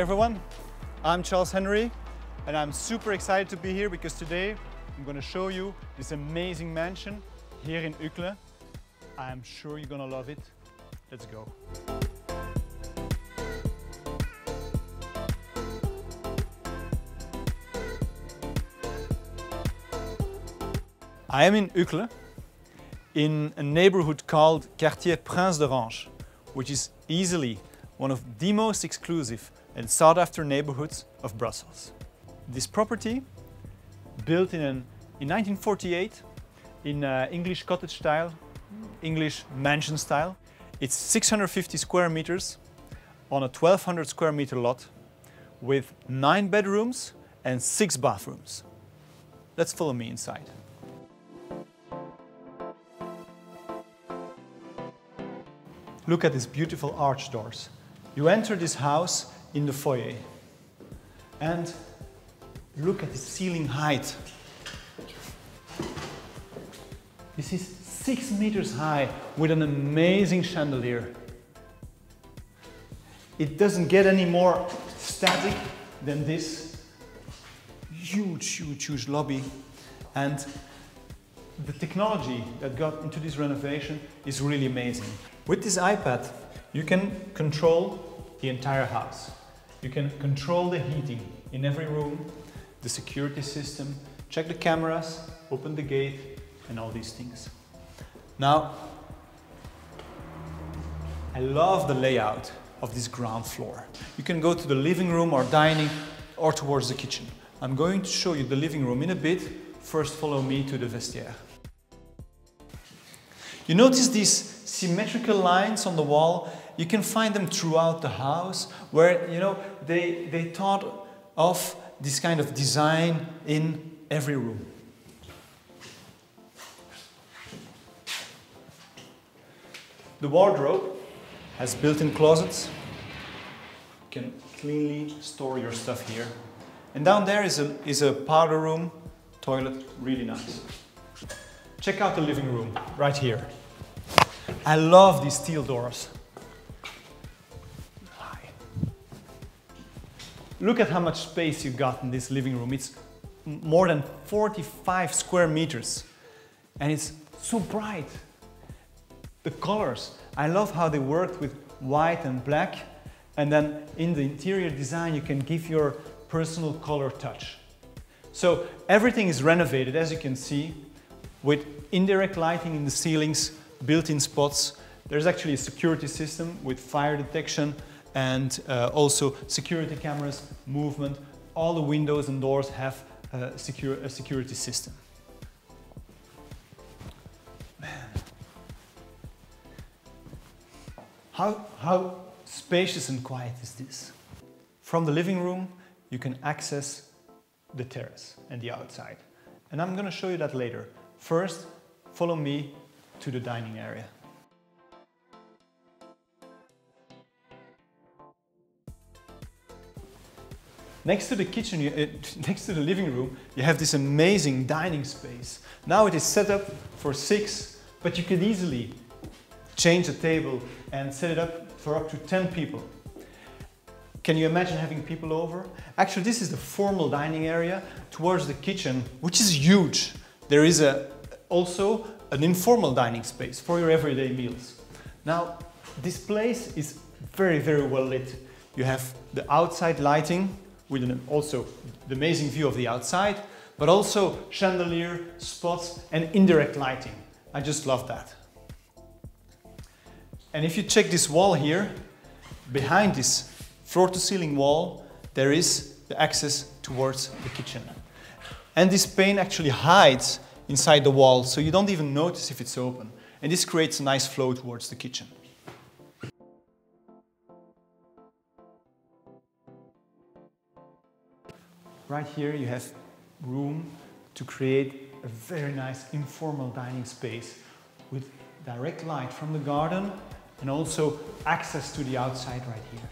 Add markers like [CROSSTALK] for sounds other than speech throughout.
Hi everyone, I'm Charles Henry and I'm super excited to be here because today I'm going to show you this amazing mansion here in Uccle. I'm sure you're going to love it. Let's go. I am in Uccle in a neighborhood called Quartier Prince d'Orange, which is easily one of the most exclusive and sought after neighborhoods of Brussels. This property, built in, an, in 1948 in uh, English cottage style, English mansion style, it's 650 square meters on a 1200 square meter lot with nine bedrooms and six bathrooms. Let's follow me inside. Look at these beautiful arch doors. You enter this house in the foyer and look at the ceiling height. This is six meters high with an amazing chandelier. It doesn't get any more static than this huge, huge, huge lobby. And the technology that got into this renovation is really amazing. With this iPad, you can control the entire house. You can control the heating in every room, the security system, check the cameras, open the gate, and all these things. Now, I love the layout of this ground floor. You can go to the living room or dining or towards the kitchen. I'm going to show you the living room in a bit. First, follow me to the vestiaire. You notice these symmetrical lines on the wall? You can find them throughout the house where, you know, they, they thought of this kind of design in every room. The wardrobe has built-in closets. You can cleanly store your stuff here. And down there is a, is a powder room, toilet, really nice. Check out the living room, right here. I love these steel doors. Look at how much space you've got in this living room. It's more than 45 square meters and it's so bright. The colors, I love how they worked with white and black and then in the interior design you can give your personal color touch. So everything is renovated as you can see with indirect lighting in the ceilings, built-in spots. There's actually a security system with fire detection and uh, also security cameras, movement. All the windows and doors have uh, secure, a security system. Man. How, how spacious and quiet is this? From the living room, you can access the terrace and the outside. And I'm going to show you that later. First, follow me to the dining area. Next to the kitchen, uh, [LAUGHS] next to the living room, you have this amazing dining space. Now it is set up for six, but you could easily change the table and set it up for up to 10 people. Can you imagine having people over? Actually, this is the formal dining area towards the kitchen, which is huge. There is a, also an informal dining space for your everyday meals. Now, this place is very, very well lit. You have the outside lighting with an, also the amazing view of the outside, but also chandelier, spots, and indirect lighting. I just love that. And if you check this wall here, behind this floor-to-ceiling wall, there is the access towards the kitchen. And this pane actually hides inside the wall, so you don't even notice if it's open. And this creates a nice flow towards the kitchen. Right here you have room to create a very nice informal dining space with direct light from the garden and also access to the outside right here.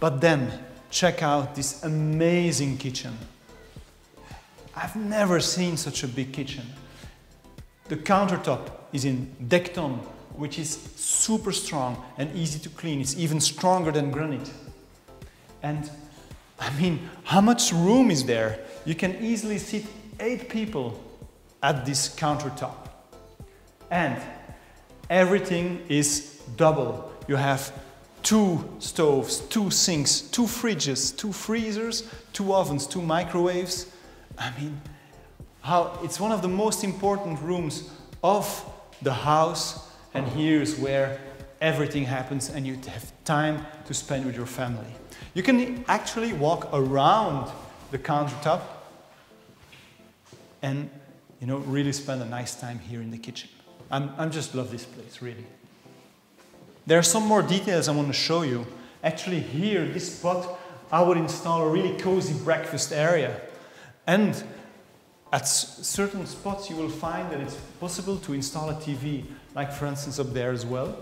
But then check out this amazing kitchen. I've never seen such a big kitchen. The countertop is in Dekton, which is super strong and easy to clean. It's even stronger than granite. And I mean, how much room is there? You can easily sit eight people at this countertop. And everything is double. You have two stoves, two sinks, two fridges, two freezers, two ovens, two microwaves. I mean, how it's one of the most important rooms of the house and here's where everything happens and you have time to spend with your family. You can actually walk around the countertop and you know really spend a nice time here in the kitchen. I'm, I'm just love this place really. There are some more details I want to show you. Actually here, this spot, I would install a really cozy breakfast area. And at certain spots you will find that it's possible to install a TV, like for instance up there as well.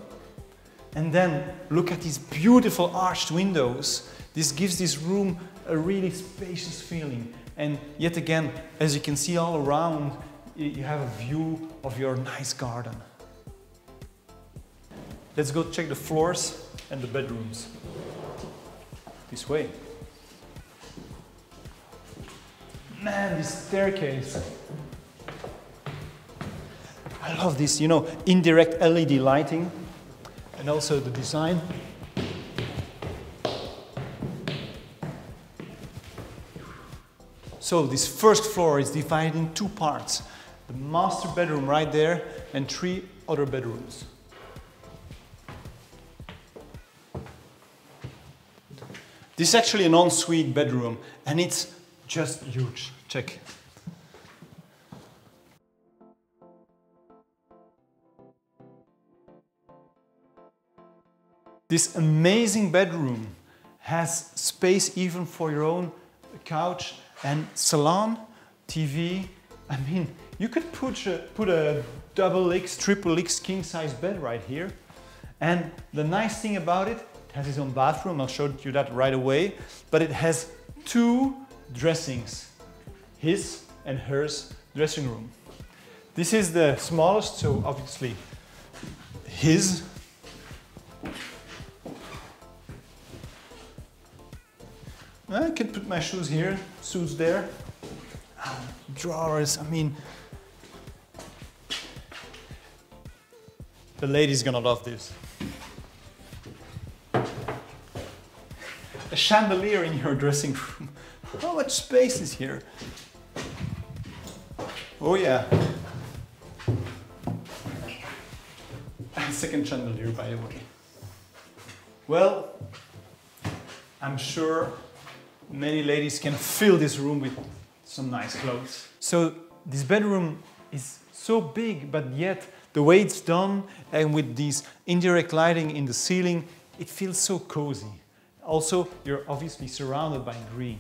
And then look at these beautiful arched windows. This gives this room a really spacious feeling. And yet again, as you can see all around, you have a view of your nice garden. Let's go check the floors and the bedrooms. This way. Man, this staircase. I love this, you know, indirect LED lighting and also the design. So this first floor is divided in two parts. The master bedroom right there and three other bedrooms. This is actually an ensuite bedroom and it's just huge. Check. This amazing bedroom has space even for your own couch and salon, TV. I mean, you could put a, put a double X, triple X king size bed right here. And the nice thing about it, it has its own bathroom. I'll show you that right away. But it has two dressings, his and hers dressing room. This is the smallest, so obviously his I can put my shoes here, suits there. drawers, I mean, the lady's gonna love this. A chandelier in your dressing room. How much space is here? Oh yeah. second chandelier, by the way. Well, I'm sure many ladies can fill this room with some nice clothes. So this bedroom is so big, but yet the way it's done and with this indirect lighting in the ceiling, it feels so cozy. Also, you're obviously surrounded by green.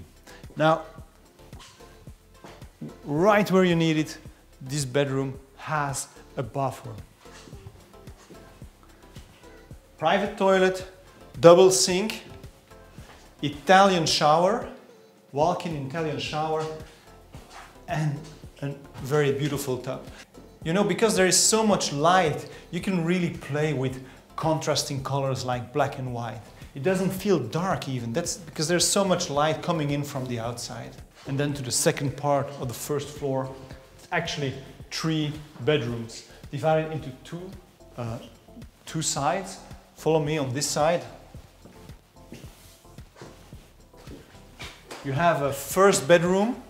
Now, right where you need it, this bedroom has a bathroom. Private toilet, double sink, Italian shower, walk-in Italian shower, and a very beautiful tub. You know, because there is so much light, you can really play with contrasting colors like black and white. It doesn't feel dark even. That's because there's so much light coming in from the outside. And then to the second part of the first floor, it's actually three bedrooms divided into two, uh, two sides. Follow me on this side. You have a first bedroom.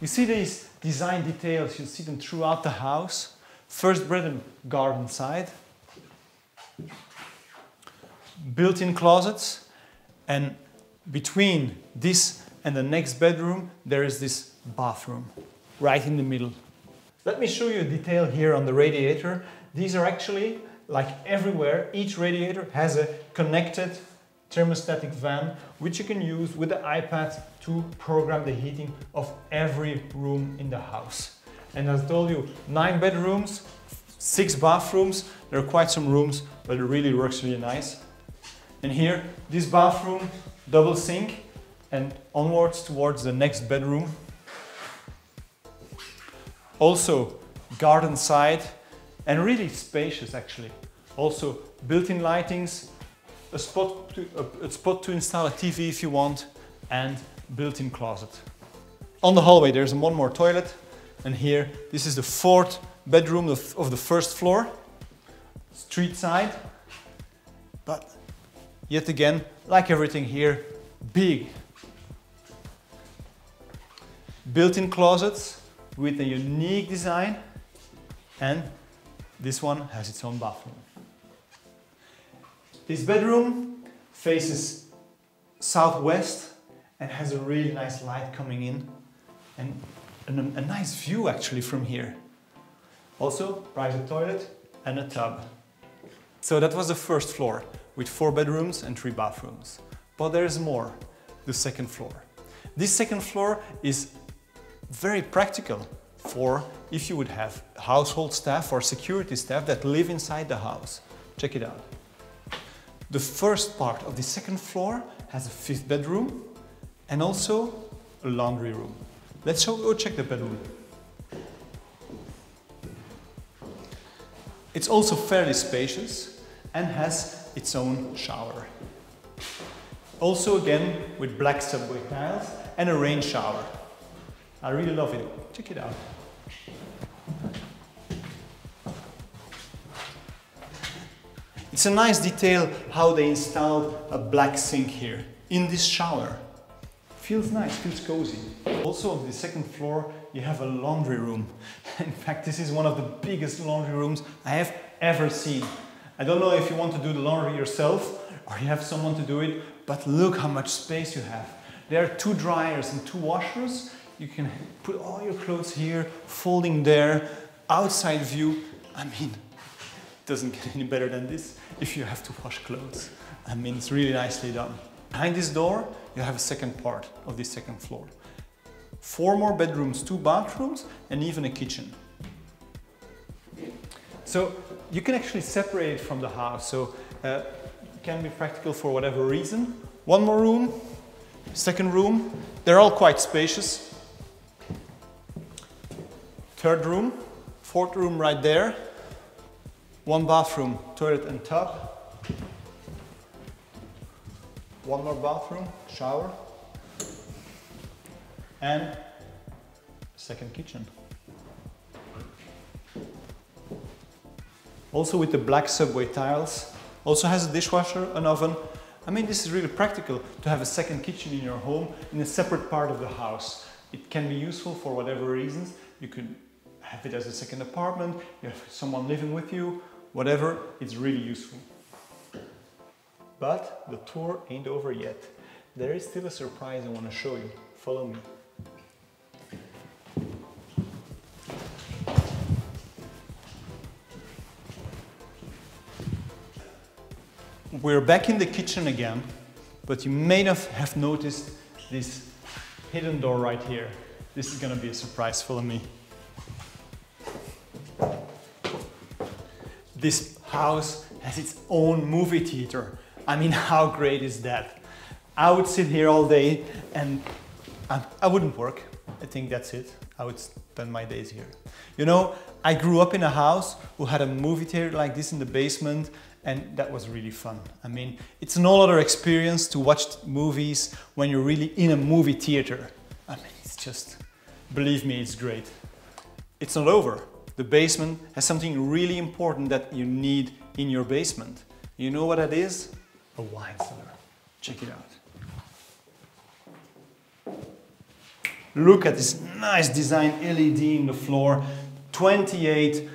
You see these design details, you see them throughout the house. First bedroom, garden side. Built-in closets. And between this and the next bedroom, there is this bathroom right in the middle. Let me show you a detail here on the radiator. These are actually, like everywhere, each radiator has a connected thermostatic fan, which you can use with the iPad to program the heating of every room in the house. And as I told you, nine bedrooms, six bathrooms. There are quite some rooms, but it really works really nice. And here, this bathroom, double sink, and onwards towards the next bedroom. Also, garden side, and really spacious actually. Also, built-in lightings, a spot to, a, a spot to install a TV if you want, and built-in closet. On the hallway there's one more toilet, and here this is the fourth bedroom of, of the first floor, street side, but yet again, like everything here, big. Built-in closets with a unique design, and this one has its own bathroom. This bedroom faces southwest and has a really nice light coming in and a, nice view actually from here. Also, private toilet and a tub. So that was the first floor with four bedrooms and three bathrooms. But there's more, the second floor. This second floor is very practical for if you would have household staff or security staff that live inside the house. Check it out. The first part of the second floor has a fifth bedroom and also a laundry room. Let's go check the bedroom. It's also fairly spacious and has its own shower. Also again with black subway tiles and a rain shower. I really love it. Check it out. It's a nice detail how they installed a black sink here in this shower. Feels nice, feels cozy. Also on the second floor you have a laundry room. [LAUGHS] In fact, this is one of the biggest laundry rooms I have ever seen. I don't know if you want to do the laundry yourself or you have someone to do it, but look how much space you have. There are two dryers and two washers. You can put all your clothes here, folding there, outside view. I mean, it doesn't get any better than this if you have to wash clothes. I mean, it's really nicely done. Behind this door, you have a second part of this second floor. Four more bedrooms, two bathrooms, and even a kitchen. So you can actually separate it from the house. So uh, it can be practical for whatever reason. One more room, second room. They're all quite spacious. Third room, fourth room right there. One bathroom, toilet and tub. One more bathroom, shower. And second kitchen. Also with the black subway tiles. Also has a dishwasher, an oven. I mean, this is really practical to have a second kitchen in your home in a separate part of the house. It can be useful for whatever reasons. You could have it as a second apartment, you have someone living with you, whatever, it's really useful. But the tour ain't over yet. There is still a surprise I want to show you. Follow me. We're back in the kitchen again, but you may not have noticed this hidden door right here. This is gonna be a surprise, for me. This house has its own movie theater. I mean, [LAUGHS] how great is that? I would sit here all day and I, I wouldn't work. I think that's it. I would spend my days here. You know, I grew up in a house who had a movie theater like this in the basement and that was really fun. I mean, it's an all other experience to watch movies when you're really in a movie theater. I mean, it's just, believe me, it's great. It's not over the basement has something really important that you need in your basement. You know what that is? A wine cellar. Check it out. Look at this nice design LED in the floor. 28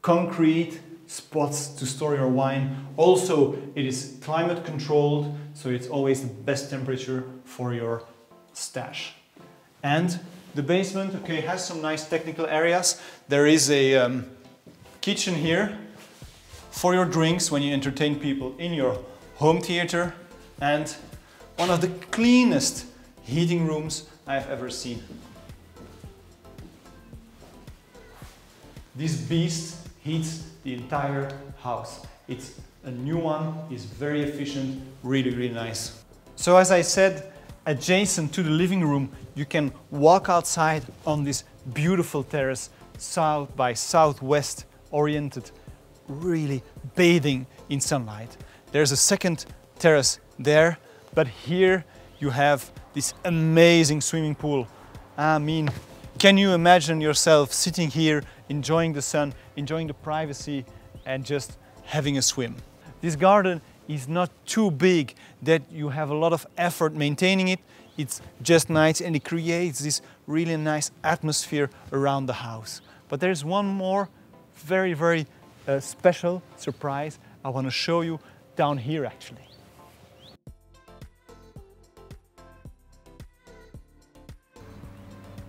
concrete spots to store your wine. Also, it is climate controlled, so it's always the best temperature for your stash. And the basement, okay, has some nice technical areas. There is a um, kitchen here for your drinks when you entertain people in your home theater and one of the cleanest heating rooms I've ever seen. This beast heats the entire house. It's a new one, it's very efficient, really, really nice. So as I said, adjacent to the living room, you can walk outside on this beautiful terrace, south by southwest oriented, really bathing in sunlight. There's a second terrace there, but here you have this amazing swimming pool. I mean, can you imagine yourself sitting here, enjoying the sun, enjoying the privacy, and just having a swim? This garden is not too big that you have a lot of effort maintaining it. It's just nice and it creates this really nice atmosphere around the house. But there's one more very, very uh, special surprise I want to show you down here actually.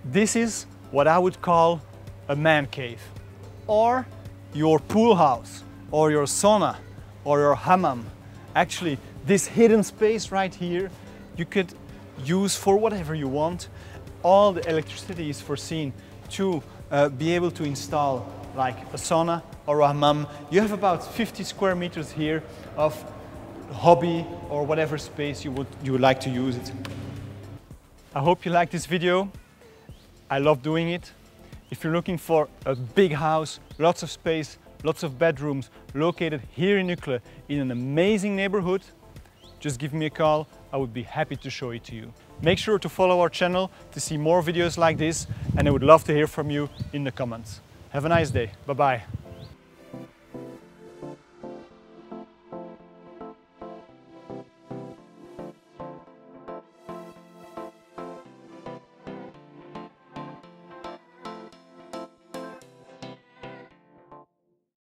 This is what I would call a man cave or your pool house or your sauna or your hammam. Actually, this hidden space right here, you could use for whatever you want. All the electricity is foreseen to uh, be able to install like a sauna or a hammam. You have about 50 square meters here of hobby or whatever space you would, you would like to use it. I hope you like this video. I love doing it. If you're looking for a big house, lots of space, lots of bedrooms, located here in Uccle in an amazing neighborhood, just give me a call. I would be happy to show it to you. Make sure to follow our channel to see more videos like this and I would love to hear from you in the comments. Have a nice day. Bye-bye.